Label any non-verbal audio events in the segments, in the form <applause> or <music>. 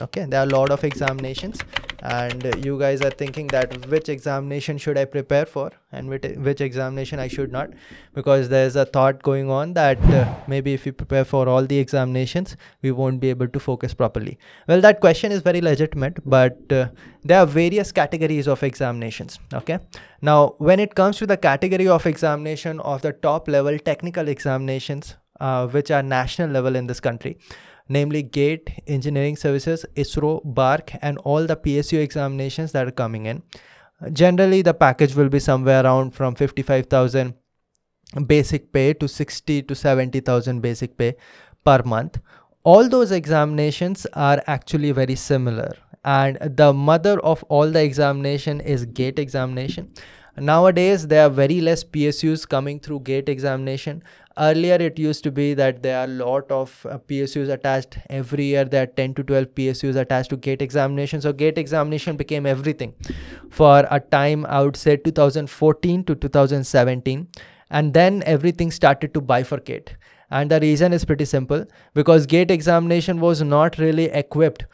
okay there are a lot of examinations and you guys are thinking that which examination should i prepare for and which, examination i should not? Because there's a thought going on that uh, maybe if we prepare for all the examinations we won't be able to focus properly. Well that question is very legitimate but uh, there are various categories of examinations okay? Now when it comes to the category of examination of the top level technical examinations uh, which are national level in this country namely GATE, Engineering Services, ISRO, BARC, and all the PSU examinations that are coming in. Generally, the package will be somewhere around from 55,000 basic pay to 60 to 70,000 basic pay per month. All those examinations are actually very similar and the mother of all the examination is gate examination nowadays there are very less psus coming through gate examination. Earlier it used to be that there are a lot of uh, psus attached every year. There are 10 to 12 psus attached to gate examination. So gate examination became everything. For a time i would say 2014 to 2017 and then everything started to bifurcate. And the reason is pretty simple because gate examination was not really equipped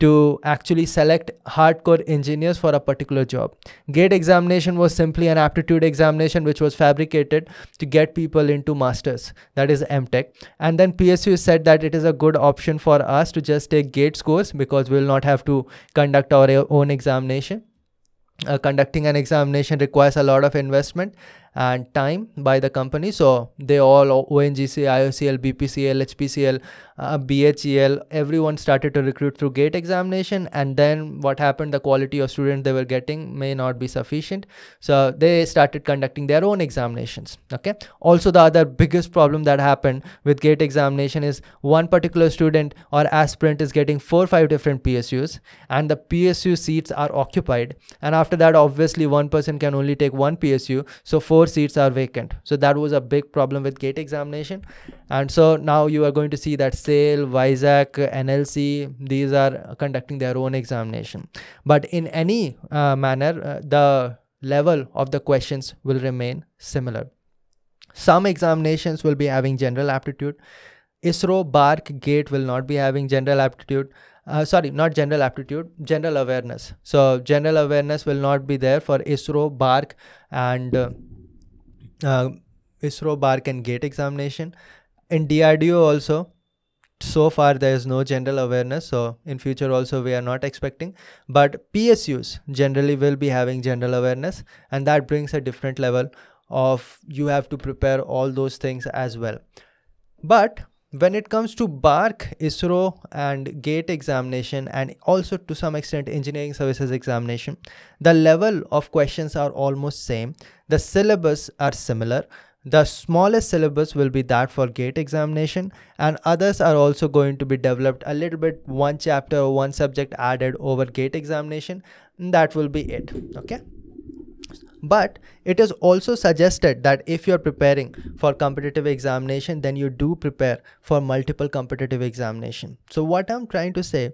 to actually select hardcore engineers for a particular job. GATE examination was simply an aptitude examination which was fabricated to get people into masters, that is MTech. And then PSU said that it is a good option for us to just take GATE scores because we will not have to conduct our own examination. Uh, conducting an examination requires a lot of investment and time by the company. So they all ONGC, IOCL, BPCL, HPCL, uh, BHEL, everyone started to recruit through gate examination. And then what happened? The quality of student they were getting may not be sufficient. So they started conducting their own examinations. Okay. Also, the other biggest problem that happened with gate examination is one particular student or aspirant is getting four or five different PSUs, and the PSU seats are occupied. And after that, obviously, one person can only take one PSU. So four seats are vacant so that was a big problem with gate examination and so now you are going to see that SAIL, Vizag, NLC, these are conducting their own examination. But in any uh, manner, uh, the level of the questions will remain similar. Some examinations will be having general aptitude. ISRO, BARC, GATE will not be having general aptitude. Uh, sorry, not general aptitude, general awareness. So general awareness will not be there for ISRO, BARC, and uh, uh, ISRO BARC and GATE examination. In DRDO also, so far there is no general awareness. So in future also we are not expecting. But PSUs generally will be having general awareness and that brings a different level of you have to prepare all those things as well. But when it comes to BARC, ISRO and GATE examination and also to some extent engineering services examination, the level of questions are almost same. The syllabus are similar. The smallest syllabus will be that for GATE examination and others are also going to be developed a little bit one chapter or one subject added over GATE examination. That will be it. Okay. But it is also suggested that if you're preparing for competitive examination, then you do prepare for multiple competitive examination. So what I'm trying to say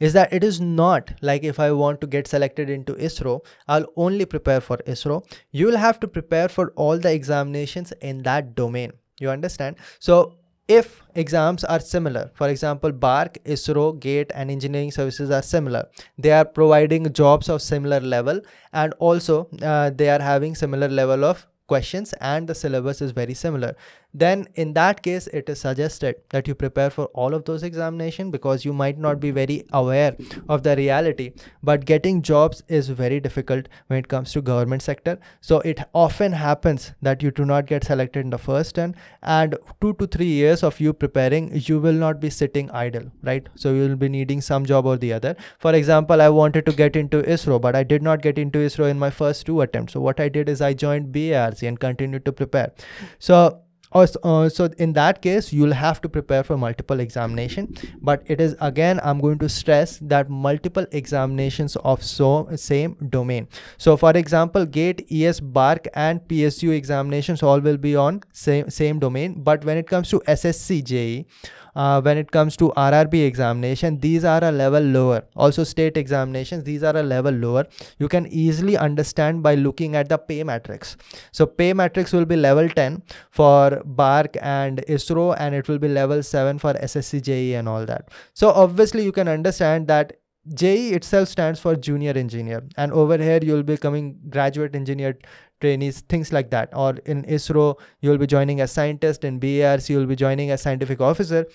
is that it is not like if I want to get selected into ISRO, I'll only prepare for ISRO. You will have to prepare for all the examinations in that domain. You understand? So if exams are similar for example barc isro gate and engineering services are similar. They are providing jobs of similar level and also uh, they are having similar level of questions and the syllabus is very similar. Then in that case it is suggested that you prepare for all of those examination because you might not be very aware of the reality. But getting jobs is very difficult when it comes to government sector. So it often happens that you do not get selected in the first turn and 2 to 3 years of you preparing you will not be sitting idle right? So you will be needing some job or the other. For example i wanted to get into isro but i did not get into isro in my first two attempts. So what i did is i joined barc and continue to prepare. So uh, so in that case you'll have to prepare for multiple examination. But it is again i'm going to stress that multiple examinations of so same domain. So for example gate es barc and psu examinations all will be on same same domain. But when it comes to ssc je uh, when it comes to RRB examination, these are a level lower. Also state examinations, these are a level lower. You can easily understand by looking at the pay matrix. So pay matrix will be level 10 for BARC and ISRO and it will be level 7 for SSC JE and all that. So obviously you can understand that JE itself stands for junior engineer and over here you'll be coming graduate engineer trainees, things like that. Or in ISRO, you'll be joining as scientist. In BARC, you'll be joining as scientific officer.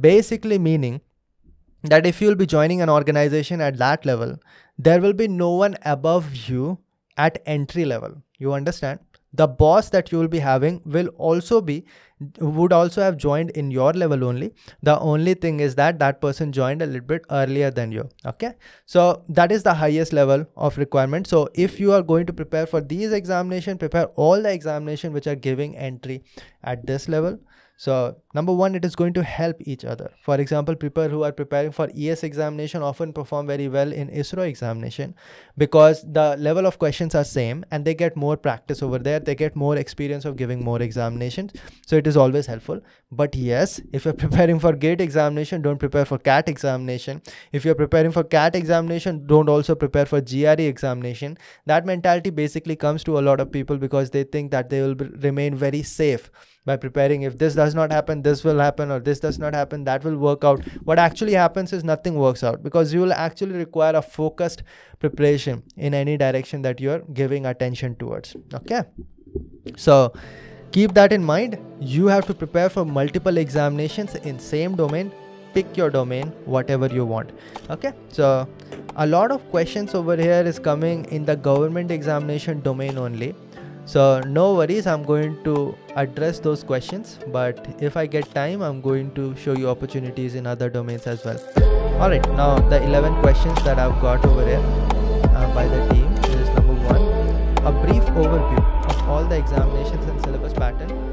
Basically meaning that if you'll be joining an organization at that level, there will be no one above you at entry level. You understand? The boss that you will be having will also be would also have joined in your level only. The only thing is that that person joined a little bit earlier than you okay? So that is the highest level of requirement. So if you are going to prepare for these examination prepare all the examination which are giving entry at this level so number one, it is going to help each other. For example, people who are preparing for ES examination often perform very well in ISRO examination because the level of questions are same and they get more practice over there. They get more experience of giving more examinations. So it is always helpful. But yes, if you're <laughs> preparing for GATE examination, don't prepare for CAT examination. If you're preparing for CAT examination, don't also prepare for GRE examination. That mentality basically comes to a lot of people because they think that they will remain very safe by preparing if this does not happen this will happen or this does not happen that will work out. What actually happens is nothing works out because you will actually require a focused preparation in any direction that you're giving attention towards okay? So keep that in mind. You have to prepare for multiple examinations in same domain. Pick your domain whatever you want okay? So a lot of questions over here is coming in the government examination domain only so no worries, I'm going to address those questions, but if I get time, I'm going to show you opportunities in other domains as well. Alright, now the 11 questions that I've got over here uh, by the team is number one, a brief overview of all the examinations and syllabus pattern